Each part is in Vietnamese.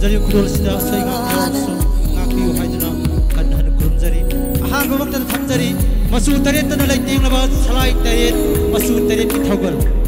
जरिकलै काुन हाम्रो खरुजरी अब मतजरी मचु तरेते सलाई तरेन्ट तरे तरेटी ठगल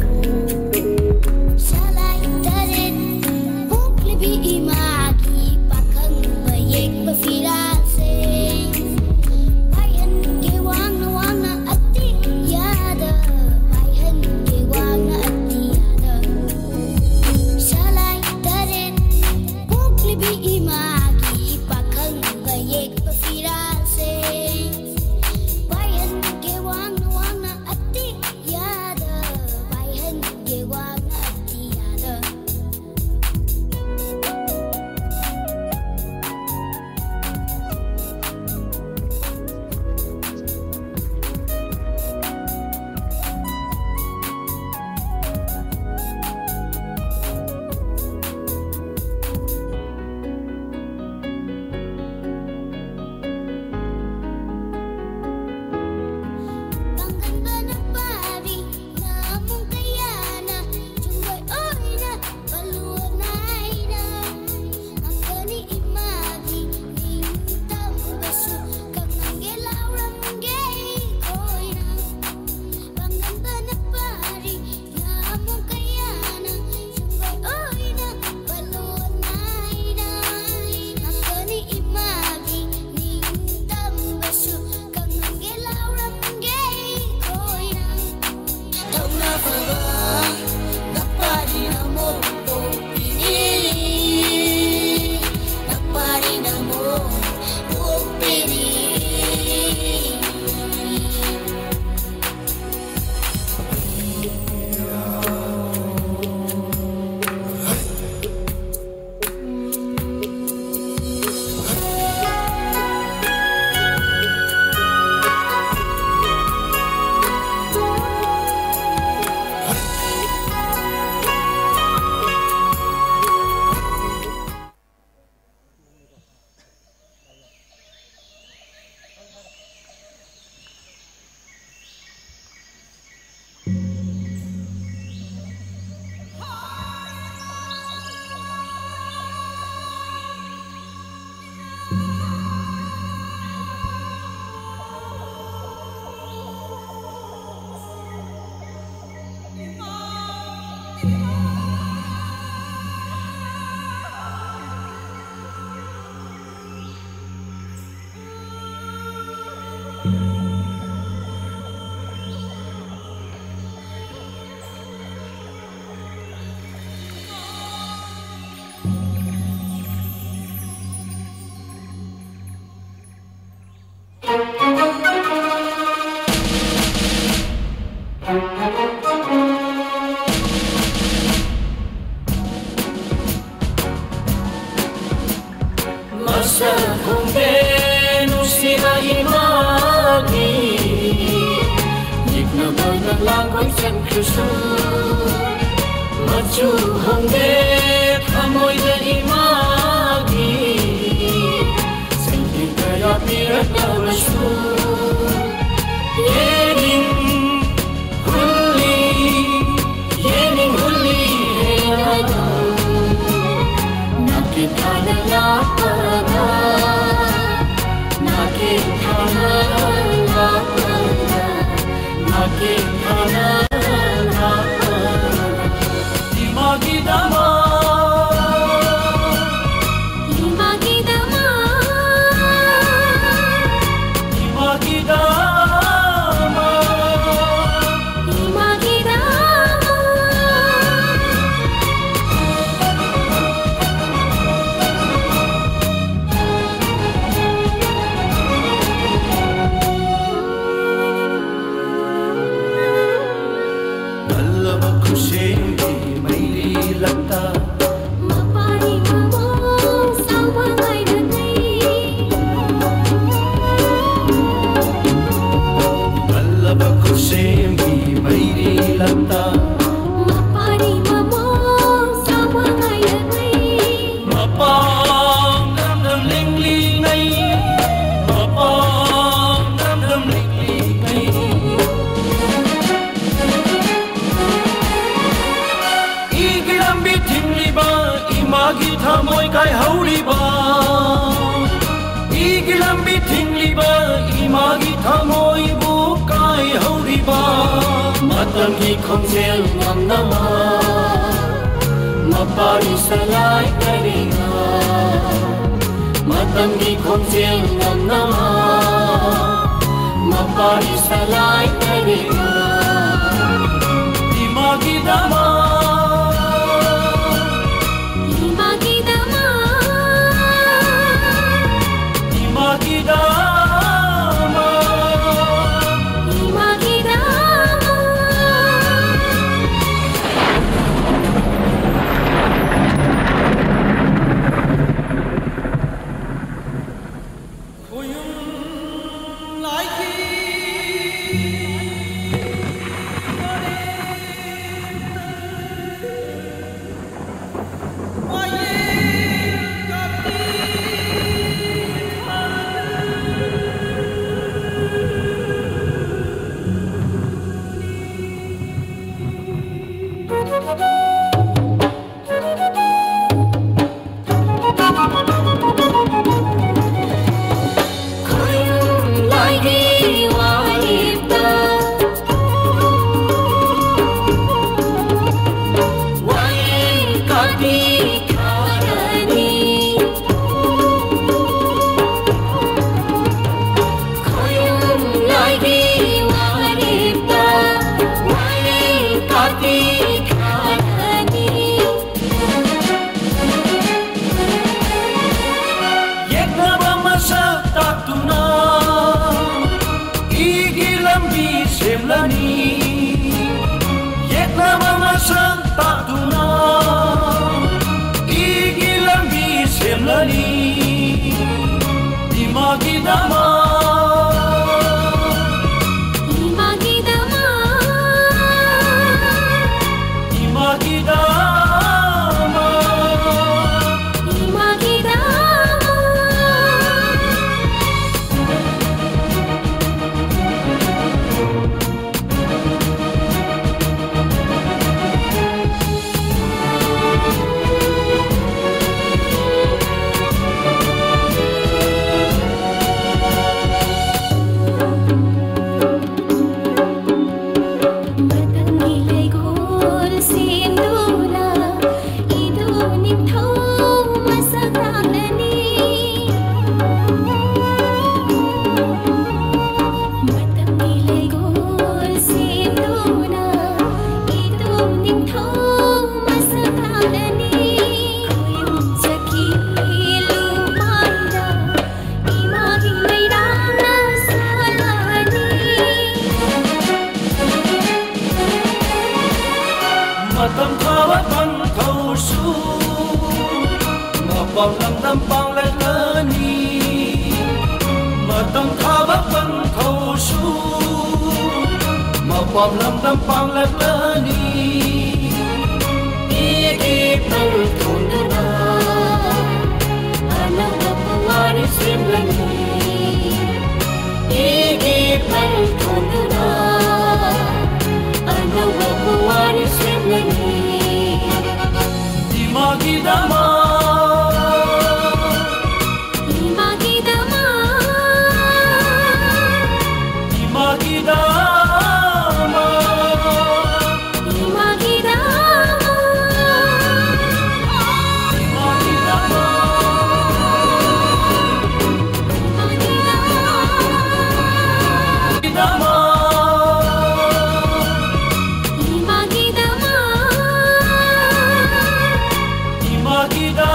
să cum nu si va imagi Dipna bana langoi sen krusu Machu honge khamoi da imagi môi cài hấu đi bà y cái làm biết thình li bà y mà ghi tha môi bà tâm khi không riêng ngầm nắm mơ mà bao đi xa lại đây đi ngờ mà tâm khi không riêng ngầm nắm mơ mà bao đi xa lại đây đi ngờ thì mà khi đã mơ Russia! pom lam pom lam pom lam Lucky dog.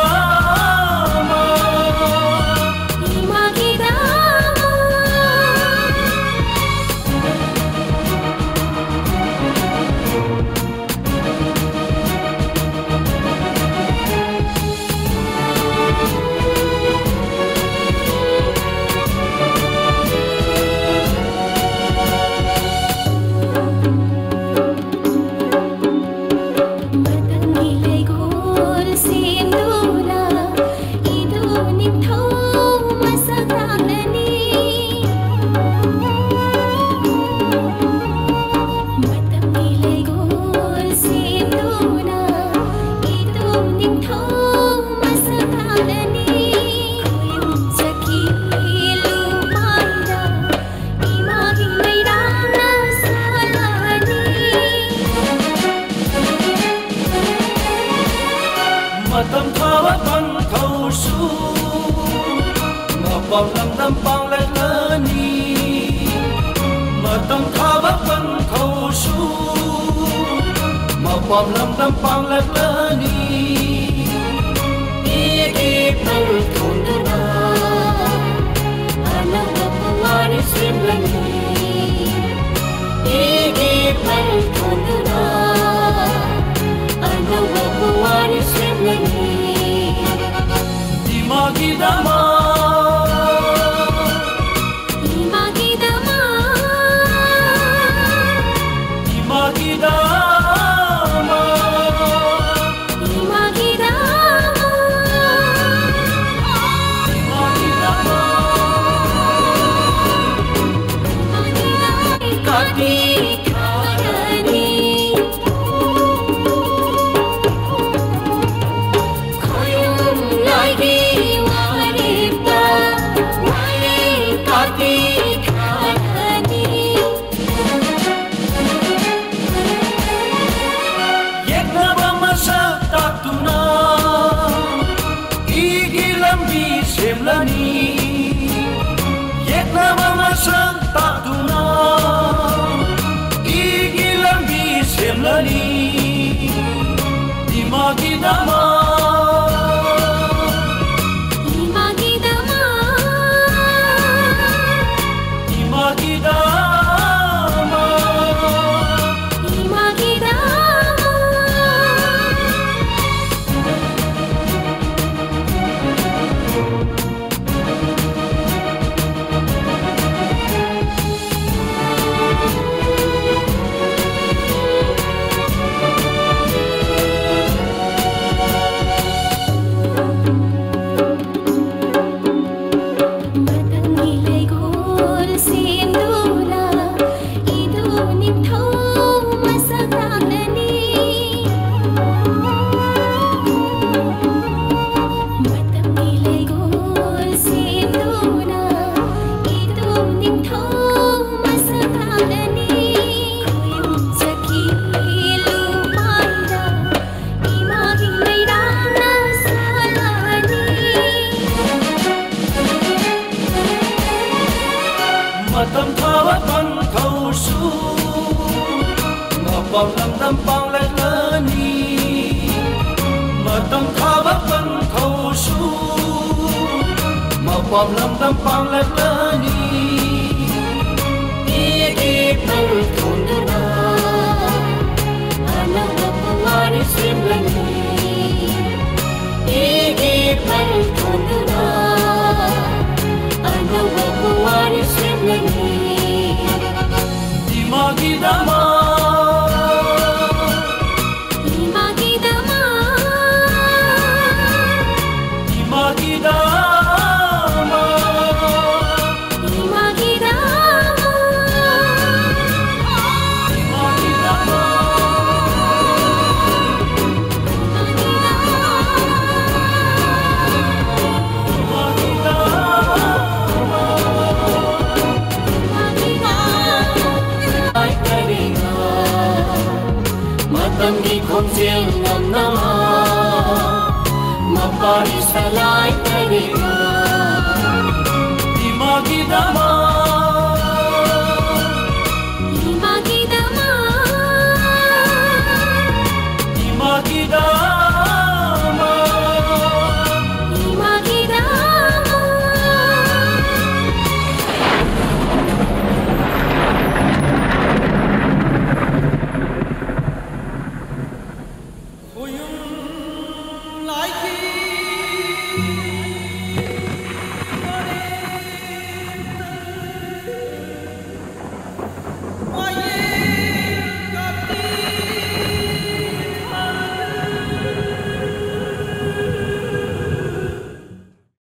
Ma pam lam dam pang le ni matam thawa pan thau su ma pam lam dam pang le ni đi ke pal thon na ana wa pawani simlani e ke Đi thon na Γυρνάμε σαν τα τουνά Η γυλαμπή σεμλανή Τη μαγείνα μας ni mà tâm tha bất vân thâu su mà bom lâm tâm dam pang lơ ni Igi pal thundana Ana wapawani la Igi pal lên Ana đi mà đi dama Imagidama Matam di khom siang nam sẽ lại salai karinga